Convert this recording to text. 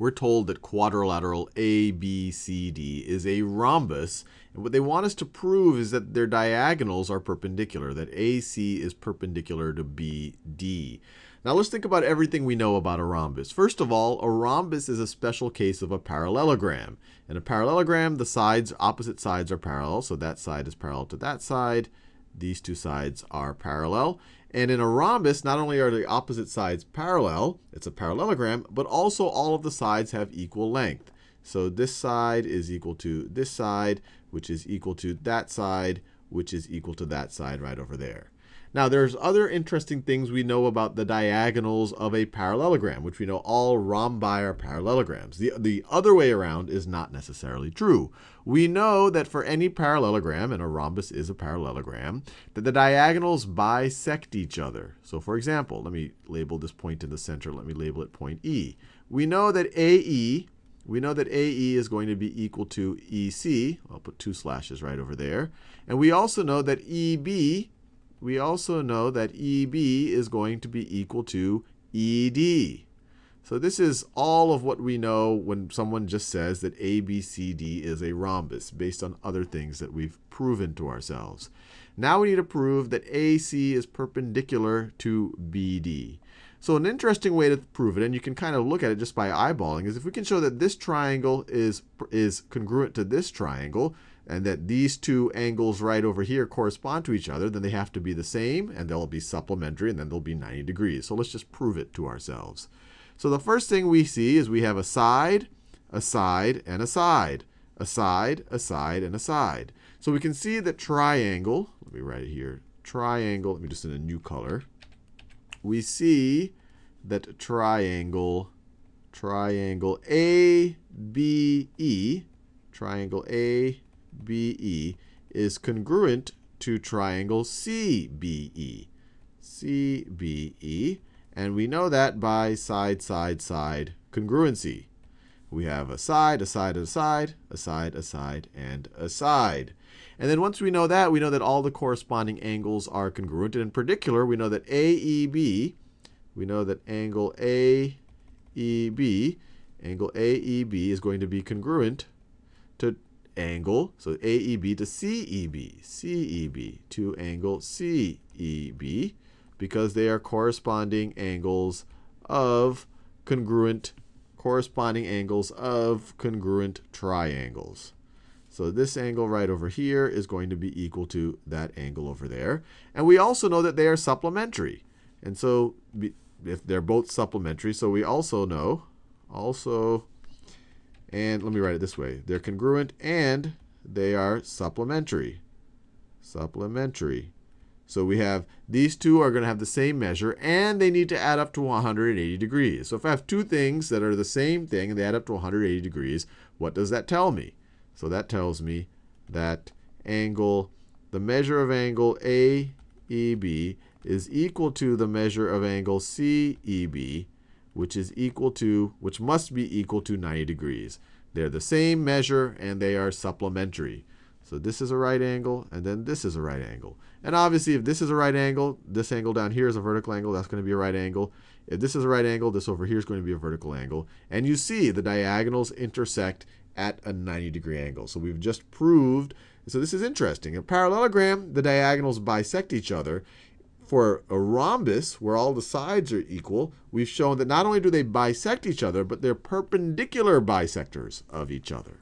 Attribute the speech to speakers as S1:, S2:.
S1: we're told that quadrilateral ABCD is a rhombus. And what they want us to prove is that their diagonals are perpendicular, that AC is perpendicular to BD. Now let's think about everything we know about a rhombus. First of all, a rhombus is a special case of a parallelogram. In a parallelogram, the sides, opposite sides are parallel, so that side is parallel to that side. These two sides are parallel. And in a rhombus, not only are the opposite sides parallel, it's a parallelogram, but also all of the sides have equal length. So this side is equal to this side, which is equal to that side, which is equal to that side right over there. Now, there's other interesting things we know about the diagonals of a parallelogram, which we know all rhombi are parallelograms. The, the other way around is not necessarily true. We know that for any parallelogram, and a rhombus is a parallelogram, that the diagonals bisect each other. So for example, let me label this point in the center. Let me label it point E. We know that AE, we know that AE is going to be equal to EC. I'll put two slashes right over there. And we also know that EB we also know that EB is going to be equal to ED. So this is all of what we know when someone just says that ABCD is a rhombus based on other things that we've proven to ourselves. Now we need to prove that AC is perpendicular to BD. So an interesting way to prove it, and you can kind of look at it just by eyeballing, is if we can show that this triangle is, is congruent to this triangle, and that these two angles right over here correspond to each other, then they have to be the same, and they'll be supplementary, and then they'll be 90 degrees. So let's just prove it to ourselves. So the first thing we see is we have a side, a side, and a side. A side, a side, and a side. So we can see that triangle, let me write it here, triangle, let me just in a new color. We see that triangle, triangle ABE, triangle A, BE is congruent to triangle CBE. CBE. And we know that by side, side, side congruency. We have a side, a side, a side, a side, a side, and a side. And then once we know that, we know that all the corresponding angles are congruent. And in particular, we know that AEB, we know that angle AEB, angle AEB is going to be congruent to angle, so AEB to CEB, CEB to angle CEB, because they are corresponding angles of congruent, corresponding angles of congruent triangles. So this angle right over here is going to be equal to that angle over there. And we also know that they are supplementary. And so if they're both supplementary, so we also know, also and let me write it this way. They're congruent and they are supplementary. Supplementary. So we have these two are going to have the same measure, and they need to add up to 180 degrees. So if I have two things that are the same thing and they add up to 180 degrees, what does that tell me? So that tells me that angle, the measure of angle AEB is equal to the measure of angle CEB which is equal to, which must be equal to 90 degrees. They're the same measure and they are supplementary. So this is a right angle and then this is a right angle. And obviously if this is a right angle, this angle down here is a vertical angle, that's going to be a right angle. If this is a right angle, this over here is going to be a vertical angle. And you see the diagonals intersect at a 90 degree angle. So we've just proved, so this is interesting. A parallelogram, the diagonals bisect each other for a rhombus, where all the sides are equal, we've shown that not only do they bisect each other, but they're perpendicular bisectors of each other.